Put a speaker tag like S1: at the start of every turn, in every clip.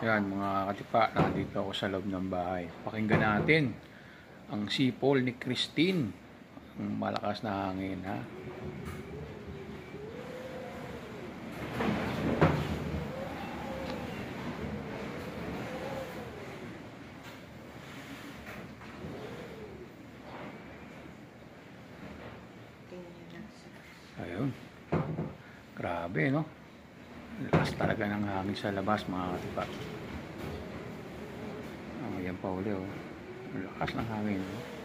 S1: Yan mga katipa, nandito ako sa loob ng bahay. Pakinggan natin ang sipol ni Christine. Ang malakas na hangin ha. Ayun. Grabe no. Lakas talaga ng hangin sa labas mga katipa. Oh, yan pa uli oh. Lakas ng hangin. Oh.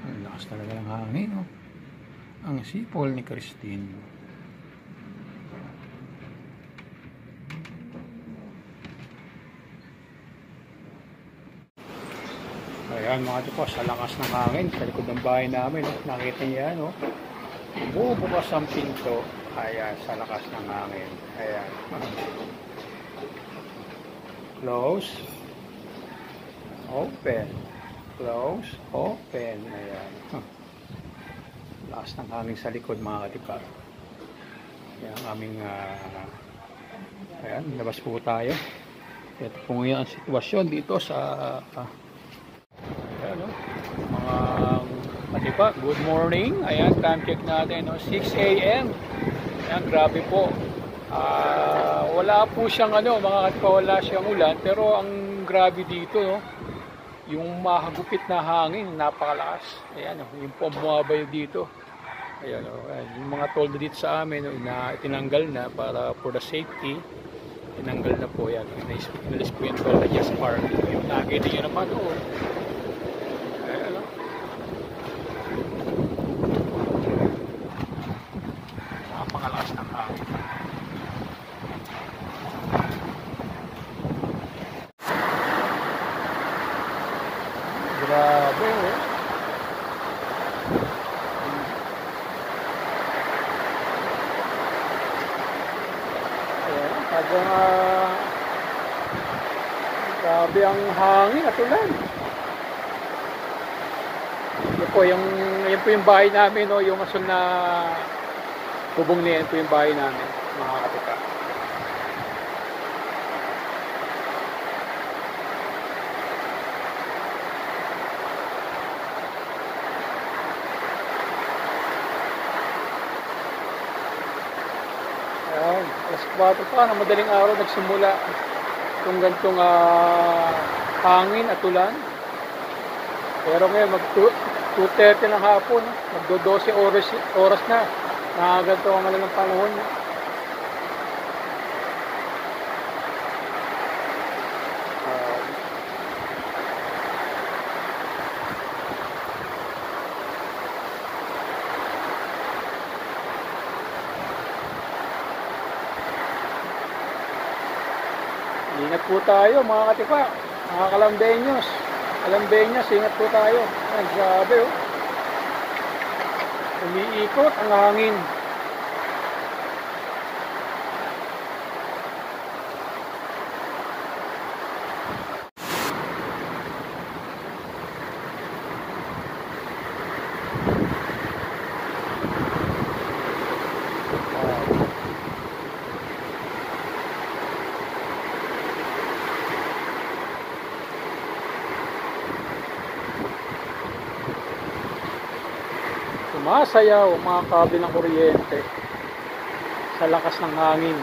S1: Ang lakas talaga ng hangin oh. Ang sipol ni Christine. Ayan mga tipo, sa lakas ng hangin, sa likod ng bahay namin, oh. nakita niyo yan, oh. Bubukas ang pinto, ayan, sa lakas ng hangin. Ayan. Close. Open. Close. Open. Ayan. Huh. Lakas ng hangin sa likod mga katipa. Ayan ang aming ah, ayan, labas po tayo. Ito po ngayon ang sitwasyon dito sa ah, ayan, no? mga katipa. Good morning. Ayan, time check natin. No? 6 a.m. Ayan, grabe po. Ah, wala po siyang ano, mga katipa, wala siyang ulan. Pero ang grabe dito, no? Yung mahagupit na hangin, napakalakas. Ayan, oh, yung po bumabayo dito. Ayan, oh, ayan, yung mga toll dito sa amin, oh, na tinanggal na para for the safety. Tinanggal na po yan. Inalis, po yung na Yes Park. Yung nakita nyo naman, oh. Ayan, oh. Napakalakas ng hangin. Grabe, oh. Talagang ah, grabe ang hangin at ulan. Yan po yung, yan po yung bahay namin, no? yung asul na bubong niyan po yung bahay namin, mga kapita. Ayan, alas 4 pa, na madaling araw nagsimula itong gantong ah, hangin at ulan. Pero ngayon, mag 2.30 ng hapon, magdo 12 oras, oras na. Nakaganto ang ng panahon. Ingat po tayo mga katipa, mga kalambenyos. Kalambenyos, ingat po tayo. Ay, grabe oh. Umiikot ang hangin. Sumasayaw mga kabe ng kuryente sa lakas ng hangin.